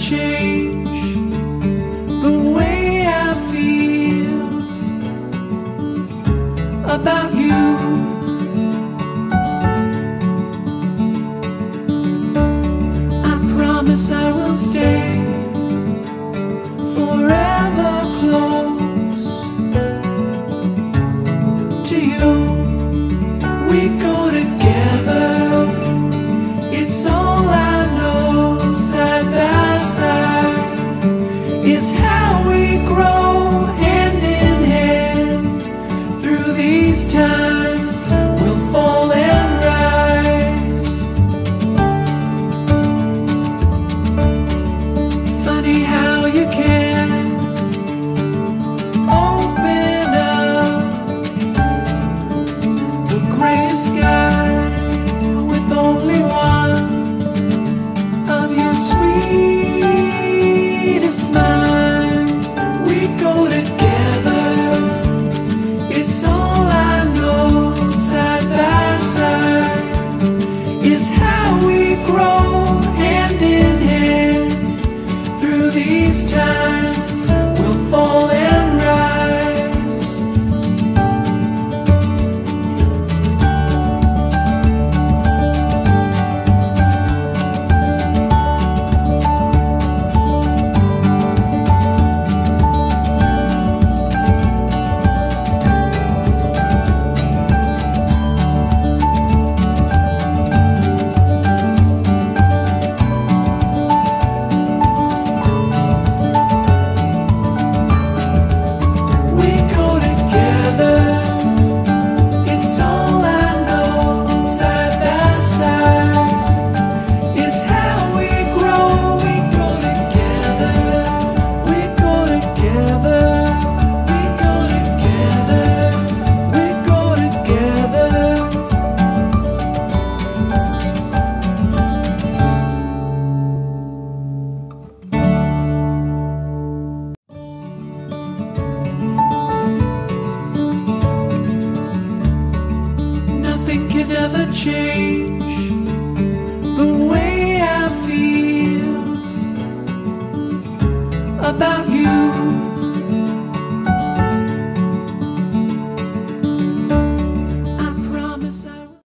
change the way I feel about you. I promise I will stay forever close to you. We go. is how we grow hand in hand through these times. never change. The way I feel about